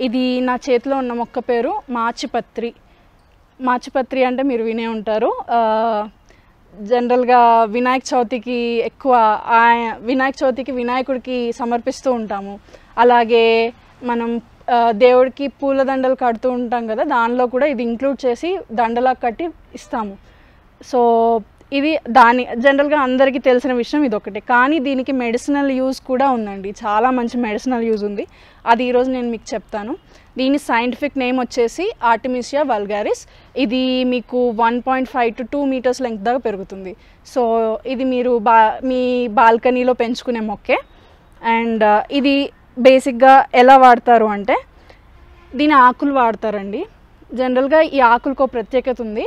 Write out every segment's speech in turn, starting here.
ఇది నా చేతిలో ఉన్న మొక్క పేరు మాచిపత్రి. మాచిపత్రి అంటే మీరు వినే ఉంటారు. జనరల్గా వినాయక చవితికి ఎక్కువ ఆయ- వినాయక చవితికి వినాయకుడికి సమర్పిస్తూ ఉంటాము. అలాగే మనం దేవుడికి పూల దండలు కడుతూ ఉంటాం కదా దానిలో కూడా ఇది ఇంక్లూడ్ చేసి దండలా కట్టి ఇస్తాము. సో ఇది దాని జనరల్గా అందరికీ తెలిసిన విషయం ఇది ఒకటే కానీ దీనికి మెడిసినల్ యూజ్ కూడా ఉందండి. చాలా మంచి మెడిసినల్ యూజ్ ఉంది. అది ఈరోజు నేను మీకు చెప్తాను. దీని సైంటిఫిక్ నేమ్ వచ్చేసి ఆర్టిమిషియా వల్గారిస్ ఇది మీకు one point five to two metres length దాకా పెరుగుతుంది. సో ఇది మీరు బా మీ బాల్కనీలో పెంచుకునే మొక్కే. అండ్ uh, ఇది బేసిక్గా ఎలా వాడతారు అంటే దీని ఆకులు వాడతారండి. జనరల్గా ఈ ఆకులకు ప్రత్యేకత ఉంది.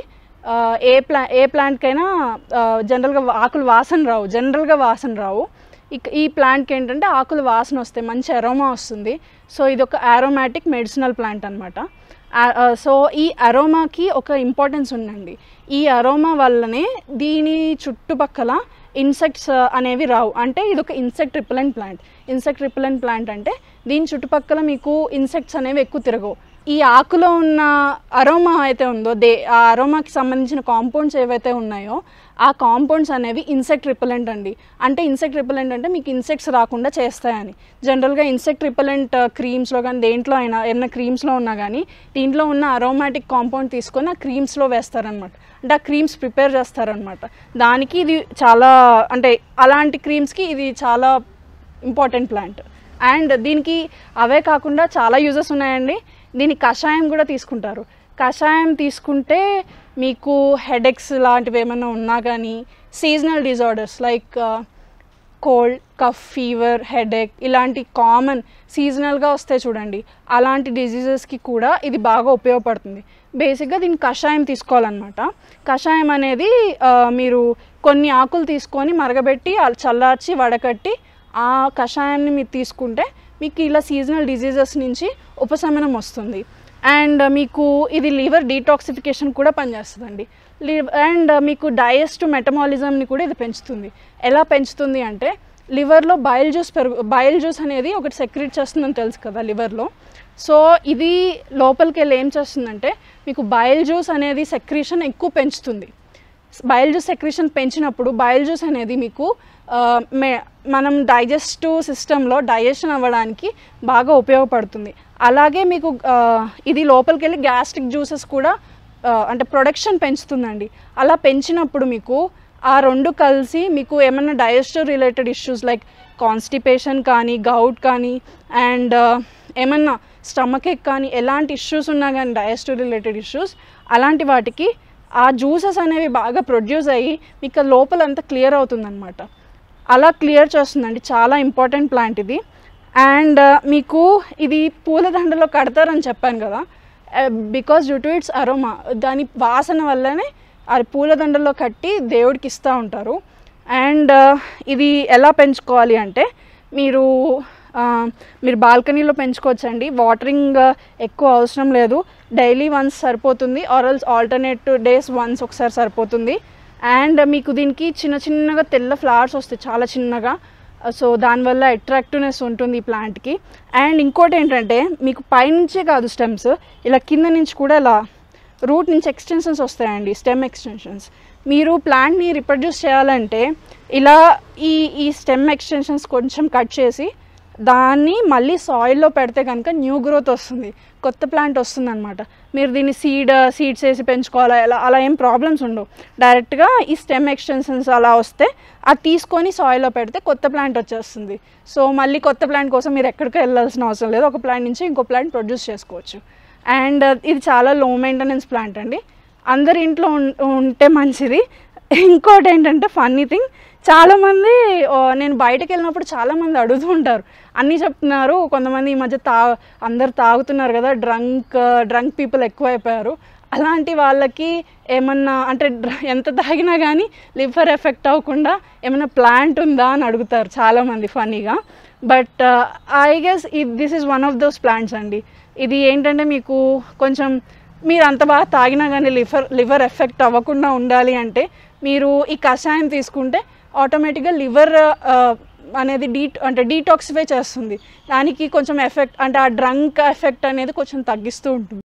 ఏ ప్లా ఏ ప్లాంట్కైనా జనరల్గా ఆకులు వాసన రావు జనరల్గా వాసన రావు. ఇక ఈ ప్లాంట్కి ఏంటంటే ఆకులు వాసన వస్తాయి మంచి అరోమా వస్తుంది. సో ఇది ఒక ఆరోమాటిక్ మెడిసినల్ ప్లాంట్ అనమాట సో ఈ అరోమాకి ఒక ఇంపార్టెన్స్ ఉందండి. ఈ అరోమా వల్లనే దీని చుట్టుపక్కల ఇన్సెక్ట్స్ అనేవి రావు. అంటే ఇది ఒక insect repellent plant insect repellent plant అంటే దీని చుట్టుపక్కల మీకు ఇన్సెక్ట్స్ అనేవి ఎక్కువ తిరగవు. ఈ ఆకులో ఉన్న అరోమా అయితే ఉందో దే ఆ అరోమాకి సంబంధించిన కాంపౌండ్స్ ఏవైతే ఉన్నాయో ఆ కాంపౌండ్స్ అనేవి ఇన్సెక్ట్ రిపెలెంట్ అండి. అంటే ఇన్సెక్ట్ రిపెలెంట్ అంటే మీకు ఇన్సెక్ట్స్ రాకుండా చేస్తాయని. జనరల్గా ఇన్సెక్ట్ రిపెలెంట్ క్రీమ్స్లో కానీ దేంట్లో అయినా ఏమైనా క్రీమ్స్లో ఉన్నా కానీ దీంట్లో ఉన్న అరోమాటిక్ కాంపౌండ్ తీసుకొని ఆ క్రీమ్స్లో వేస్తారనమాట అంటే ఆ క్రీమ్స్ ప్రిపేర్ చేస్తారనమాట దానికి ఇది చాలా అంటే అలాంటి క్రీమ్స్కి ఇది చాలా ఇంపార్టెంట్ ప్లాంట్ అండ్ దీనికి అవే కాకుండా చాలా యూజెస్ ఉన్నాయండి. దీని కషాయం కూడా తీసుకుంటారు. కషాయం తీసుకుంటే మీకు హెడెక్స్ లాంటివి ఏమైనా ఉన్నా కానీ seasonal disorders like cold cough fever headache ఇలాంటి కామన్ సీజనల్గా వస్తాయి చూడండి. అలాంటి డిజీజెస్కి కూడా ఇది బాగా ఉపయోగపడుతుంది. బేసిక్గా దీన్ని కషాయం తీసుకోవాలన్నమాట. కషాయం అనేది uh, మీరు కొన్ని ఆకులు తీసుకొని మరగబెట్టి చల్లార్చి వడకట్టి ఆ కషాయాన్ని మీరు తీసుకుంటే మీకు ఇలా సీజనల్ డిజీజెస్ నుంచి ఉపశమనం వస్తుంది. అండ్ uh, మీకు ఇది లివర్ డీటాక్సిఫికేషన్ కూడా పనిచేస్తుందండి. లివ్ అండ్ uh, మీకు డైజెస్ట్ మెటమాలిజంని కూడా ఇది పెంచుతుంది. ఎలా పెంచుతుంది అంటే లివర్లో బయల్ జ్యూస్ పెరుగు బయల్ జ్యూస్ అనేది ఒకటి సెక్రెట్ చేస్తుందని తెలుసు కదా లివర్లో. సో ఇది లోపలికి వెళ్ళి ఏం చేస్తుందంటే మీకు బయల్ జ్యూస్ అనేది సెక్రీషన్ ఎక్కువ పెంచుతుంది. బయల్ జ్యూస్ సెక్రీషన్ పెంచినప్పుడు బయల్ జ్యూస్ అనేది మీకు మనం డైజెస్టివ్ సిస్టంలో డైజెషన్ అవ్వడానికి బాగా ఉపయోగపడుతుంది. అలాగే మీకు ఇది లోపలికి వెళ్ళి గ్యాస్ట్రిక్ జ్యూసెస్ కూడా అంటే ప్రొడక్షన్ పెంచుతుందండి. అలా పెంచినప్పుడు మీకు ఆ రెండు కలిసి మీకు ఏమైనా digestive related issues like constipation కానీ గౌట్ కానీ అండ్ ఏమన్నా స్టమక్ ఎక్ కానీ ఎలాంటి ఇష్యూస్ ఉన్నా కానీ డైజెస్టివ్ రిలేటెడ్ ఇష్యూస్ అలాంటి వాటికి ఆ జ్యూసెస్ అనేవి బాగా ప్రొడ్యూస్ అయ్యి మీకు లోపల అంతా క్లియర్ అవుతుందన్నమాట. అలా క్లియర్ చేస్తుందండి. చాలా ఇంపార్టెంట్ ప్లాంట్ ఇది. అండ్ మీకు ఇది పూలదండలో కడతారని చెప్పాను కదా. Because due to its aroma. దాని వాసన వల్లనే అది పూలదండలో కట్టి దేవుడికి ఇస్తూ ఉంటారు. అండ్ ఇది ఎలా పెంచుకోవాలి అంటే మీరు మీరు బాల్కనీలో పెంచుకోవచ్చండి. వాటరింగ్ ఎక్కువ అవసరం లేదు. డైలీ వన్స్ సరిపోతుంది. ఆరల్స్ ఆల్టర్నేట్ డేస్ వన్స్ ఒకసారి సరిపోతుంది. అండ్ మీకు దీనికి చిన్న చిన్నగా తెల్ల ఫ్లవర్స్ వస్తాయి. చాలా చిన్నగా. సో దానివల్ల అట్రాక్టివ్నెస్ ఉంటుంది ఈ ప్లాంట్కి అండ్ ఇంకోటి ఏంటంటే మీకు పైనుంచే కాదు స్టెమ్స్ ఇలా కింద నుంచి కూడా ఇలా రూట్ నుంచి ఎక్స్టెన్షన్స్ వస్తాయండి స్టెమ్ ఎక్స్టెన్షన్స్ మీరు ప్లాంట్ని రిప్రొడ్యూస్ చేయాలంటే ఇలా ఈ ఈ స్టెమ్ ఎక్స్టెన్షన్స్ కొంచెం కట్ చేసి దాన్ని మళ్ళీ సాయిల్లో పెడితే కనుక న్యూ గ్రోత్ వస్తుంది. కొత్త ప్లాంట్ వస్తుంది అనమాట మీరు దీన్ని సీడ్ సీడ్స్ వేసి పెంచుకోవాలా ఎలా అలా ఏం ప్రాబ్లమ్స్ ఉండవు. డైరెక్ట్గా ఈ స్టెమ్ ఎక్స్టెన్షన్స్ అలా వస్తే అది తీసుకొని సాయిల్లో పెడితే కొత్త ప్లాంట్ వచ్చేస్తుంది. సో మళ్ళీ కొత్త ప్లాంట్ కోసం మీరు ఎక్కడికి వెళ్ళాల్సిన అవసరం లేదు. ఒక ప్లాంట్ నుంచి ఇంకో ప్లాంట్ ప్రొడ్యూస్ చేసుకోవచ్చు. అండ్ ఇది చాలా లో మెయింటెనెన్స్ ప్లాంట్ అండి. అందరి ఇంట్లో ఉం- ఉంటే మంచిది. ఇంకోటి ఏంటంటే ఫన్నీ థింగ్. చాలామంది నేను బయటకు వెళ్ళినప్పుడు చాలామంది అడుగుతూ ఉంటారు. అన్నీ చెప్తున్నారు. కొంతమంది ఈ మధ్య తా అందరు తాగుతున్నారు కదా డ్రంక్ డ్రంక్ పీపుల్ ఎక్కువైపోయారు. అలాంటి వాళ్ళకి ఏమన్నా అంటే డ్ర- ఎంత తాగినా కానీ లివర్ ఎఫెక్ట్ అవ్వకుండా ఏమైనా ప్లాంట్ ఉందా అని అడుగుతారు చాలామంది ఫన్నీగా. But I guess this is one of those plants అండి. ఇది ఏంటంటే మీకు కొంచెం మీరు అంత బాగా తాగినా కానీ లివర్ లివర్ ఎఫెక్ట్ అవ్వకుండా ఉండాలి అంటే మీరు ఈ కషాయం తీసుకుంటే ఆటోమేటిక్గా లివర్ అనేది డీ అంటే డీటాక్సిఫై చేస్తుంది. దానికి కొంచెం ఎఫెక్ట్ అంటే ఆ డ్రంక్ ఎఫెక్ట్ అనేది కొంచెం తగ్గిస్తూ ఉంటుంది.